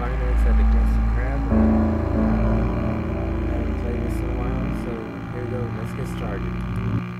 At the Crab. Uh, I haven't played this in a while, so here we go. Let's get started.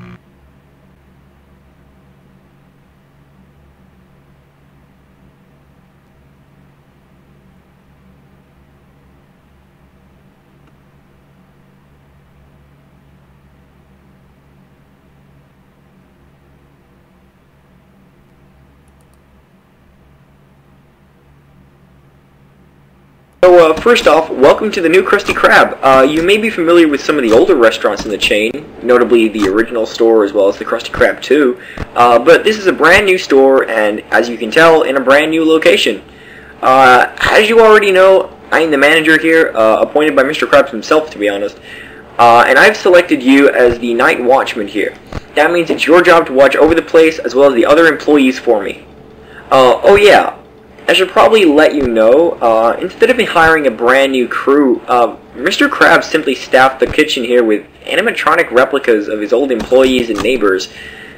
So, uh, first off, welcome to the new Krusty Krab. Uh, you may be familiar with some of the older restaurants in the chain, notably the original store as well as the Krusty Krab 2, uh, but this is a brand new store, and as you can tell, in a brand new location. Uh, as you already know, I am the manager here, uh, appointed by Mr. Krabs himself, to be honest, uh, and I've selected you as the night watchman here. That means it's your job to watch over the place as well as the other employees for me. Uh, oh yeah, I should probably let you know, uh, instead of me hiring a brand new crew, uh, Mr. Krabs simply staffed the kitchen here with animatronic replicas of his old employees and neighbors.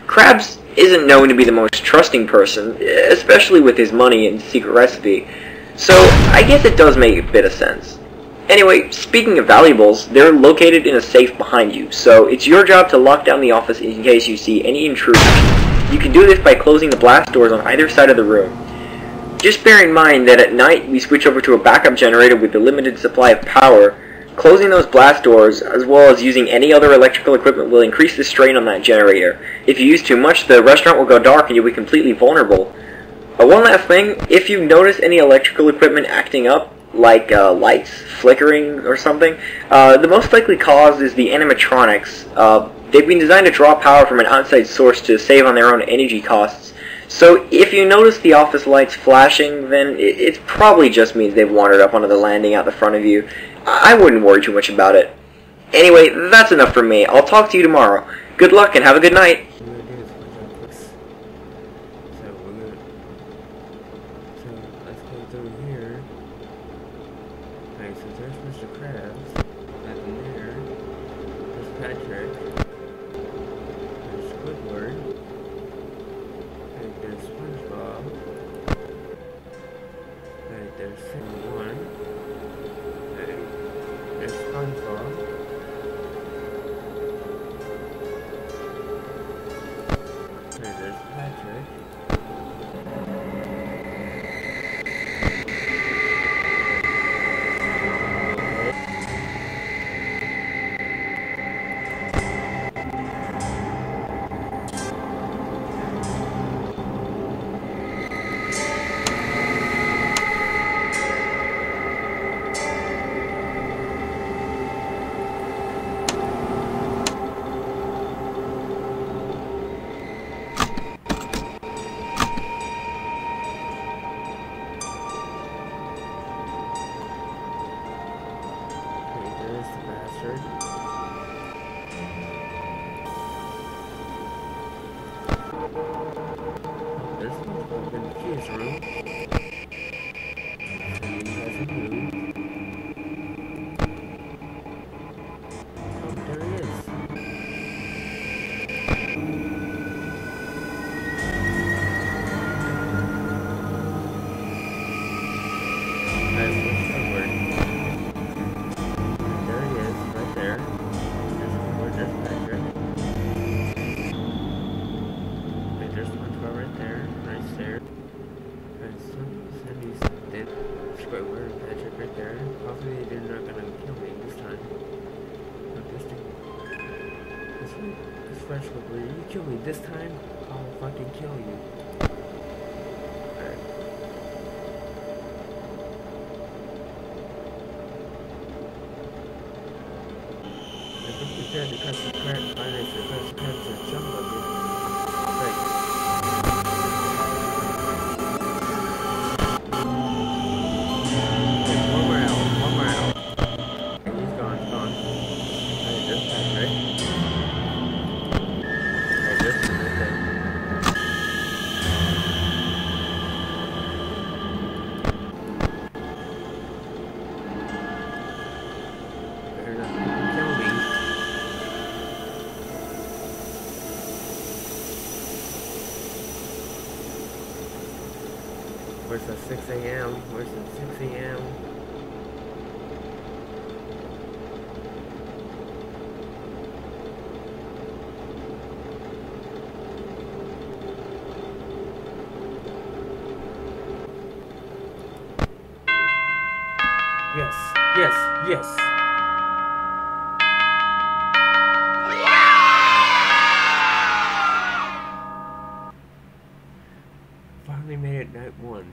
Krabs isn't known to be the most trusting person, especially with his money and secret recipe, so I guess it does make a bit of sense. Anyway, speaking of valuables, they're located in a safe behind you, so it's your job to lock down the office in case you see any intruders. You can do this by closing the blast doors on either side of the room. Just bear in mind that at night we switch over to a backup generator with a limited supply of power. Closing those blast doors, as well as using any other electrical equipment, will increase the strain on that generator. If you use too much, the restaurant will go dark and you'll be completely vulnerable. Uh, one last thing, if you notice any electrical equipment acting up, like uh, lights flickering or something, uh, the most likely cause is the animatronics. Uh, they've been designed to draw power from an outside source to save on their own energy costs. So if you notice the office lights flashing, then it, it probably just means they've wandered up onto the landing out the front of you. I wouldn't worry too much about it. Anyway, that's enough from me. I'll talk to you tomorrow. Good luck and have a good night. What we're gonna Alright, there's Sam One. Alright, there's SpongeBob. Alright, Moved. Oh, he is. This this fresh Squidward, you kill me this time, I'll fucking kill you. Alright. The custom Where's the 6 a.m.? Where's the 6 a.m.? Yes, yes, yes. Finally made it night one.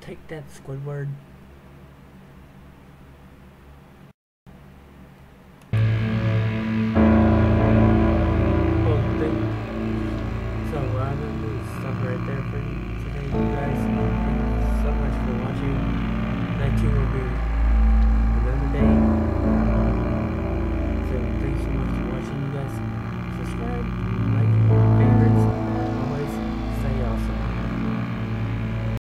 Take that, Squidward.